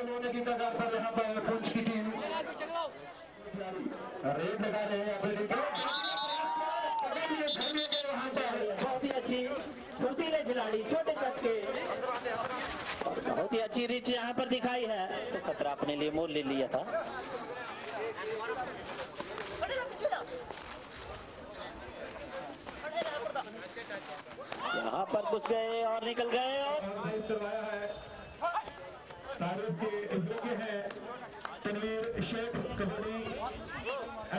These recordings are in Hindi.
होने की कगार पर यहाँ पर पुंछ की टीम रेड लगा रहे हैं अपने को वहाँ पर। बहुत ही अच्छी फुर्तीले खिलाड़ी छोटे कद के। बहुत ही अच्छी रिच यहाँ पर दिखाई है। तो खतरा अपने लिए मोल ले लिया था। यहाँ पर घुस गए और निकल गए और है। तारीफ़ के योग्य है तनवीर शेख कबड्डी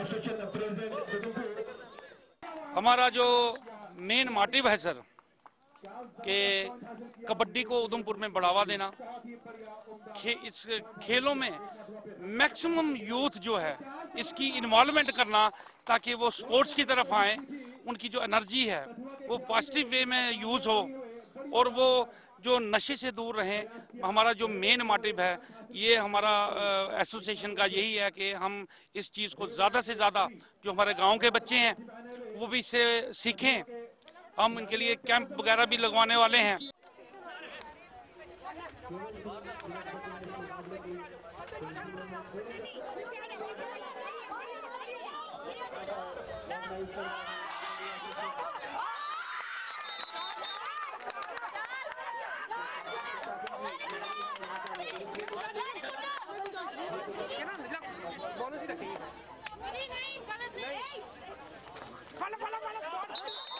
एसोसिएशन प्रेसिडेंट हमारा जो मेन मोटिव है सर कि कबड्डी को उधमपुर में बढ़ावा देना खे, इस खेलों में मैक्सिमम यूथ जो है इसकी इन्वॉल्वमेंट करना ताकि वो स्पोर्ट्स की तरफ़ आए उनकी जो एनर्जी है वो पॉजिटिव वे में यूज़ हो और वो जो नशे से दूर रहें, हमारा जो मेन मोटिव है, ये हमारा एसोसिएशन का यही है कि हम इस चीज़ को ज़्यादा से ज़्यादा, जो हमारे गाँव के बच्चे हैं, वो भी इससे सीखें। हम इनके लिए कैंप वगैरह भी लगवाने वाले हैं। नहीं नहीं गलत नहीं। यास्मीन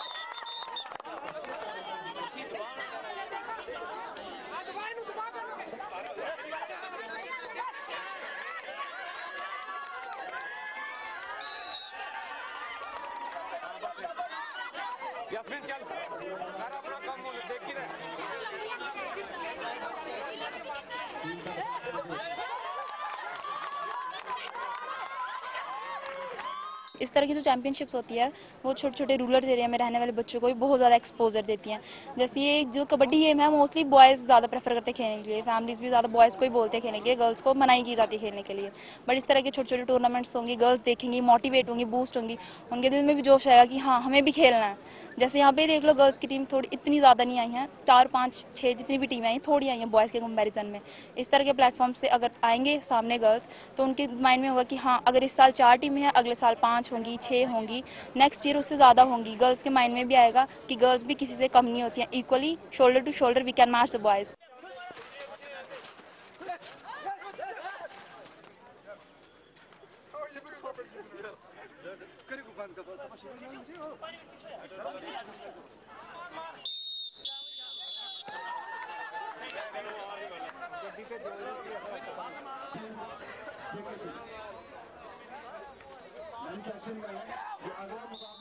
इस तरह की जो चैम्पियनशिप्स होती है, वो छोटे छोटे रूरल एरिया में रहने वाले बच्चों को भी बहुत ज़्यादा एक्सपोजर देती हैं। जैसे ये जो कबड्डी गेम है मोस्टली बॉयज़ ज़्यादा प्रेफर करते हैं खेलने के लिए। फैमिलीज़ भी ज़्यादा बॉयज़ को ही बोलते हैं खेलने के लिए गर्ल्स को मनाई की जाती है खेलने के लिए। बट इस तरह के छोटे छोटे टूर्नामेंट्स होंगी गर्ल्स देखेंगी मोटिवेट होंगी बूस्ट होंगी। उनके दिल में भी जोश आएगा कि हाँ हमें भी खेलना है। जैसे यहाँ पे देख लो गर्ल्स की टीम थोड़ी इतनी ज़्यादा नहीं आई हैं। चार, पाँच छः जितनी भी टीमें आई हैं, थोड़ी आई हैं बॉयज़ के कंपेरिजन में। इस तरह के प्लेटफॉर्म से अगर आएँगे सामने गर्ल्स तो उनके माइंड में होगा कि हाँ अगर इस साल चार टीमें हैं, अगले साल पाँच होंगी छः होंगी नेक्स्ट ईयर उससे ज़्यादा होंगी। गर्ल्स के माइंड में भी आएगा कि गर्ल्स भी किसी से कम नहीं होती हैं। Equally shoulder to shoulder we can march the boys manufacturing का